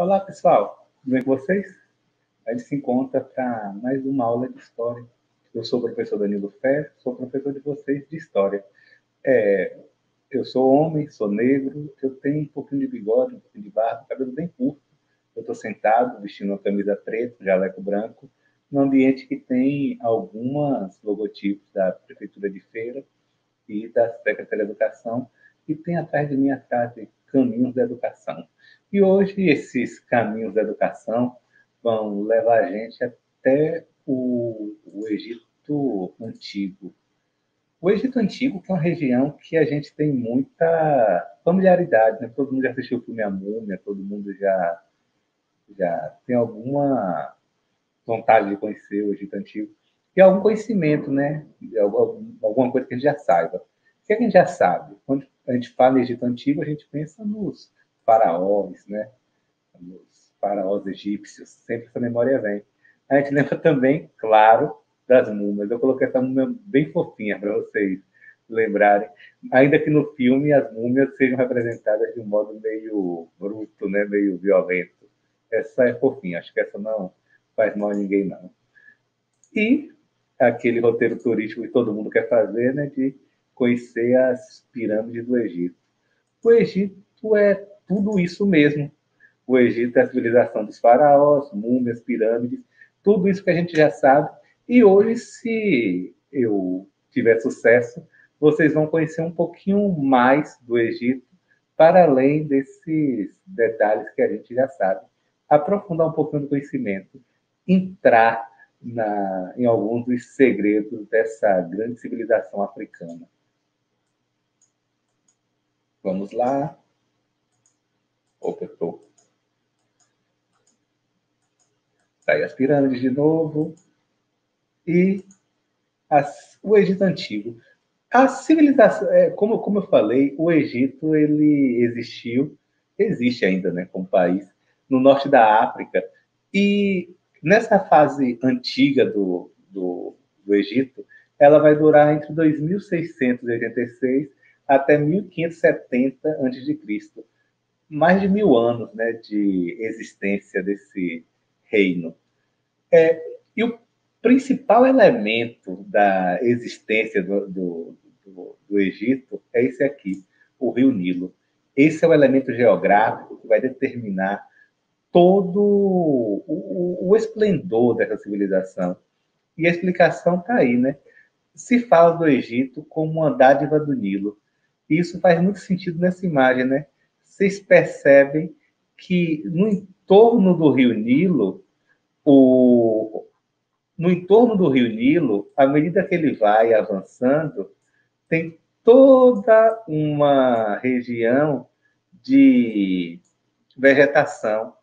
Olá, pessoal. Tudo bem com vocês? A gente se encontra para mais uma aula de História. Eu sou o professor Danilo Fé, sou professor de vocês de História. É, eu sou homem, sou negro, eu tenho um pouquinho de bigode, um pouquinho de barba, cabelo bem curto. Eu estou sentado, vestindo uma camisa preta, jaleco branco, num ambiente que tem algumas logotipos da Prefeitura de Feira e da Secretaria de Educação, e tem atrás de mim a frase Caminhos da Educação. E hoje esses caminhos da educação vão levar a gente até o, o Egito Antigo. O Egito Antigo, que é uma região que a gente tem muita familiaridade, né? Todo mundo já assistiu o filme A Múmia, todo mundo já, já tem alguma vontade de conhecer o Egito Antigo. E algum conhecimento, né? Alguma coisa que a gente já saiba. O que a gente já sabe? Quando a gente fala em Egito Antigo, a gente pensa nos faraós, né? Os faraós egípcios, sempre essa memória vem. A gente lembra também, claro, das múmias. Eu coloquei essa múmia bem fofinha para vocês lembrarem, ainda que no filme as múmias sejam representadas de um modo meio bruto, né? meio violento. Essa é fofinha, acho que essa não faz mal a ninguém, não. E aquele roteiro turístico que todo mundo quer fazer, né? De conhecer as pirâmides do Egito. O Egito é tudo isso mesmo. O Egito é a civilização dos faraós, múmias, pirâmides, tudo isso que a gente já sabe. E hoje, se eu tiver sucesso, vocês vão conhecer um pouquinho mais do Egito, para além desses detalhes que a gente já sabe. Aprofundar um pouquinho do conhecimento, entrar na, em alguns dos segredos dessa grande civilização africana. Vamos lá. Opa, estou. Tá aí as pirâmides de novo. E as, o Egito Antigo. A civilização, é, como, como eu falei, o Egito ele existiu, existe ainda né, como país, no norte da África. E nessa fase antiga do, do, do Egito, ela vai durar entre 2686 até 1570 a.C mais de mil anos né, de existência desse reino. É, e o principal elemento da existência do, do, do, do Egito é esse aqui, o rio Nilo. Esse é o elemento geográfico que vai determinar todo o, o, esplendor dessa civilização. E a explicação está aí, né? Se fala do Egito como uma dádiva do Nilo. E isso faz muito sentido nessa imagem, né? vocês percebem que no entorno do Rio Nilo, o, no entorno do Rio Nilo, à medida que ele vai avançando, tem toda uma região de vegetação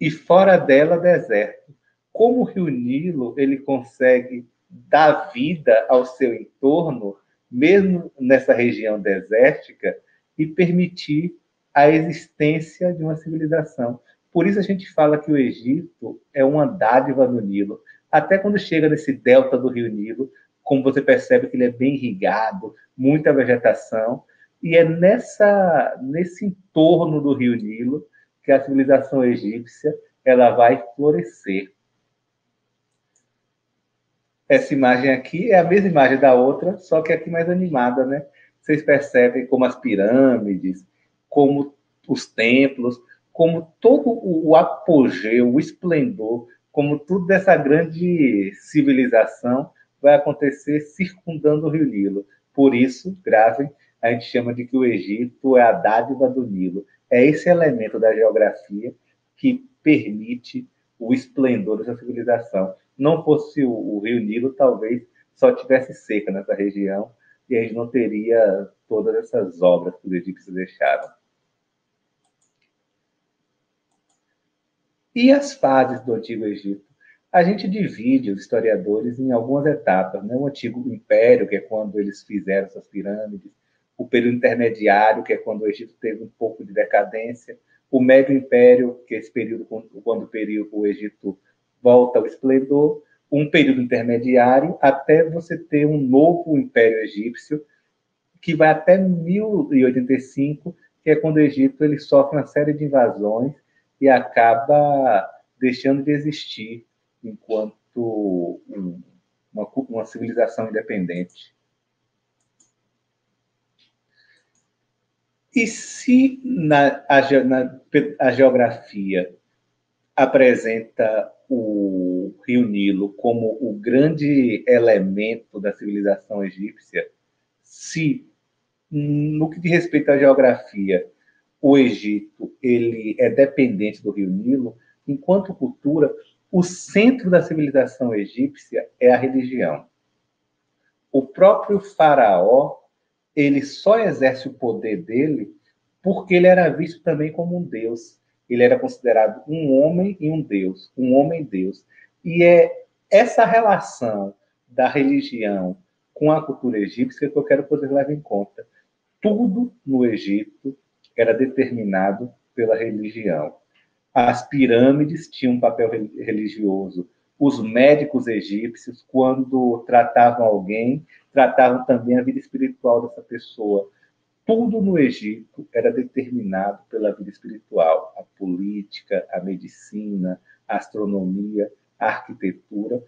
e fora dela deserto. Como o Rio Nilo ele consegue dar vida ao seu entorno, mesmo nessa região desértica, e permitir a existência de uma civilização. Por isso a gente fala que o Egito é uma dádiva do Nilo. Até quando chega nesse delta do rio Nilo, como você percebe que ele é bem irrigado, muita vegetação, e é nessa nesse entorno do rio Nilo que a civilização egípcia ela vai florescer. Essa imagem aqui é a mesma imagem da outra, só que aqui mais animada, né? Vocês percebem como as pirâmides, como os templos, como todo o apogeu, o esplendor, como tudo dessa grande civilização vai acontecer circundando o Rio Nilo. Por isso, gravem, a gente chama de que o Egito é a dádiva do Nilo. É esse elemento da geografia que permite o esplendor dessa civilização. Não fosse o, o Rio Nilo, talvez só tivesse seca nessa região e a gente não teria todas essas obras que os egípcios deixaram. E as fases do Antigo Egito? A gente divide os historiadores em algumas etapas. Né? O Antigo Império, que é quando eles fizeram essas pirâmides, o período intermediário, que é quando o Egito teve um pouco de decadência, o Médio Império, que é esse período quando o, período, o Egito volta ao esplendor, um período intermediário, até você ter um novo Império Egípcio, que vai até 1085, que é quando o Egito ele sofre uma série de invasões e acaba deixando de existir enquanto uma, uma civilização independente. E se na, a, na, a geografia apresenta o Rio Nilo como o grande elemento da civilização egípcia, se no que diz respeito à geografia, o Egito ele é dependente do Rio Nilo, enquanto cultura, o centro da civilização egípcia é a religião. O próprio faraó, ele só exerce o poder dele porque ele era visto também como um deus. Ele era considerado um homem e um deus, um homem-deus. E é essa relação da religião com a cultura egípcia que eu quero poder levar em conta. Tudo no Egito era determinado pela religião. As pirâmides tinham um papel religioso. Os médicos egípcios, quando tratavam alguém, tratavam também a vida espiritual dessa pessoa. Tudo no Egito era determinado pela vida espiritual, a política, a medicina, a astronomia, a arquitetura.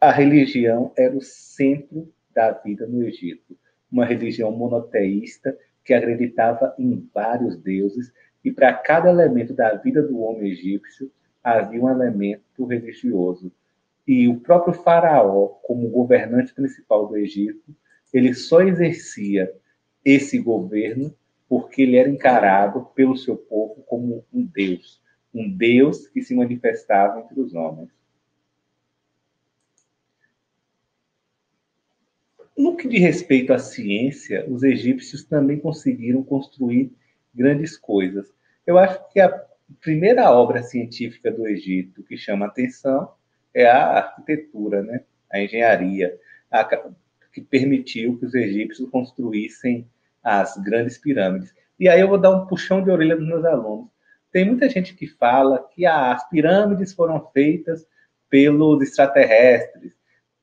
A religião era o centro da vida no Egito, uma religião monoteísta que acreditava em vários deuses e para cada elemento da vida do homem egípcio havia um elemento religioso. E o próprio faraó, como governante principal do Egito, ele só exercia esse governo porque ele era encarado pelo seu povo como um deus, um deus que se manifestava entre os homens. No que diz respeito à ciência, os egípcios também conseguiram construir grandes coisas. Eu acho que a primeira obra científica do Egito que chama atenção é a arquitetura, né? a engenharia, a, que permitiu que os egípcios construíssem as grandes pirâmides. E aí eu vou dar um puxão de orelha dos meus alunos. Tem muita gente que fala que ah, as pirâmides foram feitas pelos extraterrestres,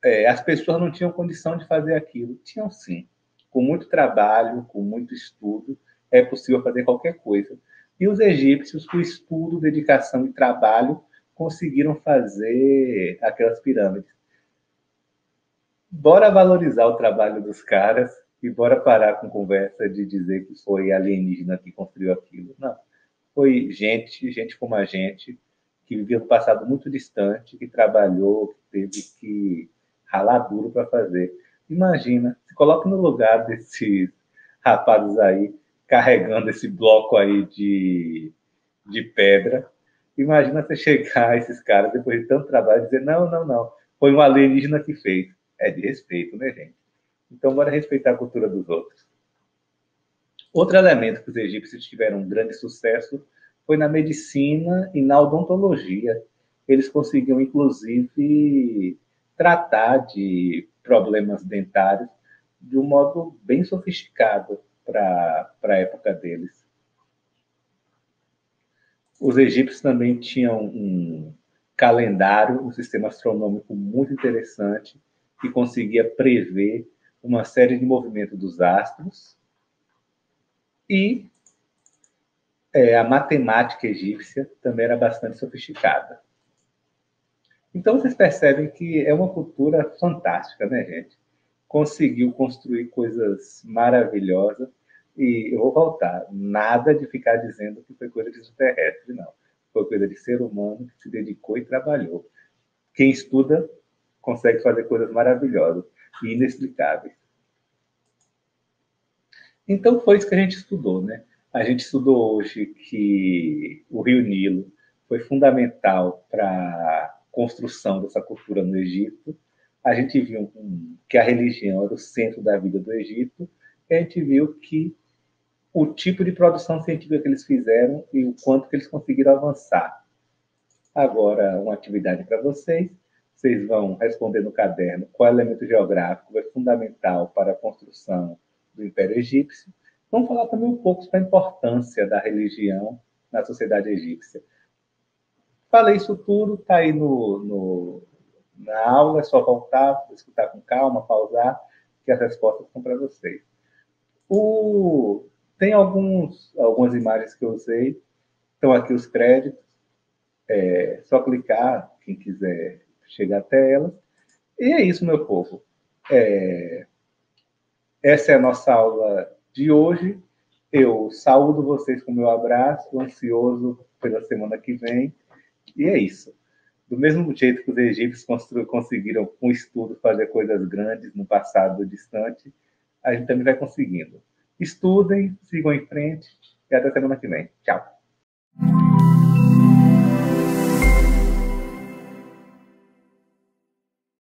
é, as pessoas não tinham condição de fazer aquilo. Tinham sim. Com muito trabalho, com muito estudo, é possível fazer qualquer coisa. E os egípcios, com estudo, dedicação e trabalho, conseguiram fazer aquelas pirâmides. Bora valorizar o trabalho dos caras e bora parar com conversa de dizer que foi alienígena que construiu aquilo. Não. Foi gente, gente como a gente, que vivia no passado muito distante, que trabalhou, que teve que ralar duro para fazer. Imagina, se coloque no lugar desses rapazes aí, carregando esse bloco aí de, de pedra. Imagina você chegar a esses caras, depois de tanto trabalho, e dizer: não, não, não, foi um alienígena que fez. É de respeito, né, gente? Então, bora respeitar a cultura dos outros. Outro elemento que os egípcios tiveram um grande sucesso foi na medicina e na odontologia. Eles conseguiam, inclusive, tratar de problemas dentários de um modo bem sofisticado para a época deles. Os egípcios também tinham um calendário, um sistema astronômico muito interessante que conseguia prever uma série de movimentos dos astros e é, a matemática egípcia também era bastante sofisticada. Então vocês percebem que é uma cultura fantástica, né, gente? Conseguiu construir coisas maravilhosas e eu vou voltar. Nada de ficar dizendo que foi coisa de extraterrestre, não. Foi coisa de ser humano que se dedicou e trabalhou. Quem estuda consegue fazer coisas maravilhosas e inexplicáveis. Então foi isso que a gente estudou, né? A gente estudou hoje que o Rio Nilo foi fundamental para a construção dessa cultura no Egito. A gente viu que a religião era o centro da vida do Egito. E a gente viu que o tipo de produção científica que eles fizeram e o quanto que eles conseguiram avançar. Agora, uma atividade para vocês vocês vão responder no caderno qual elemento geográfico é fundamental para a construção do Império Egípcio. Vamos falar também um pouco sobre a importância da religião na sociedade egípcia. Falei isso tudo, está aí no, no, na aula, é só voltar, escutar com calma, pausar, que as respostas são para vocês. O, tem alguns, algumas imagens que eu usei Estão aqui os créditos. É só clicar, quem quiser chegar até elas. E é isso, meu povo. É... Essa é a nossa aula de hoje. Eu saúdo vocês com meu abraço, ansioso pela semana que vem. E é isso. Do mesmo jeito que os egípcios conseguiram, com estudo, fazer coisas grandes no passado distante, a gente também vai conseguindo. Estudem, sigam em frente e até semana que vem. Tchau.